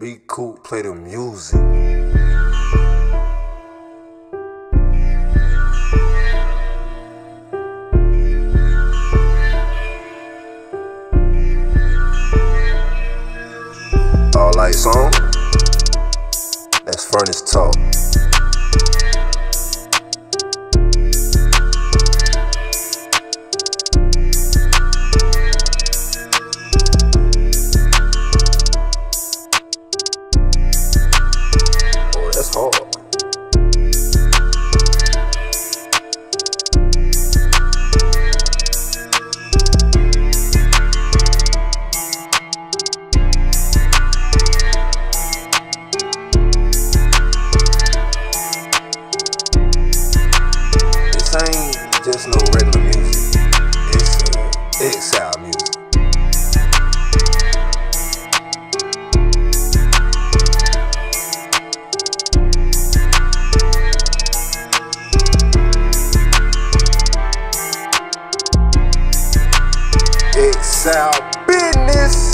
B coop, play the music. All lights on. That's furnace talk. Exile music. Xowl business.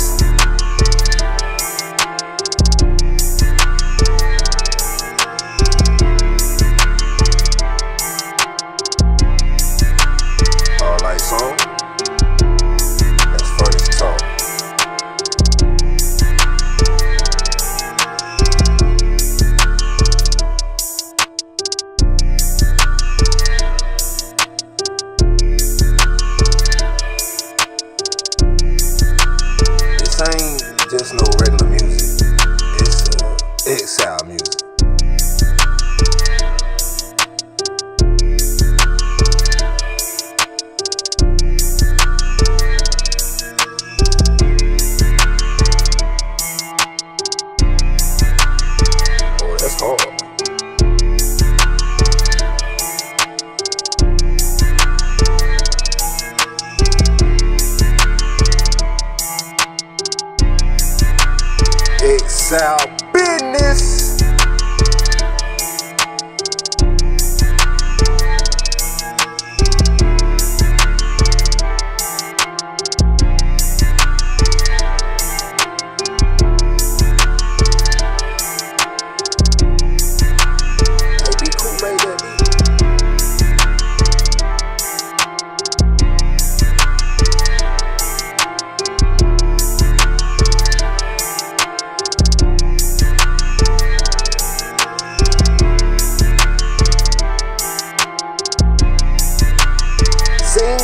Just no regular music. It's uh, Xowl music. Xowl business.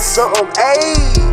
Something, ayy.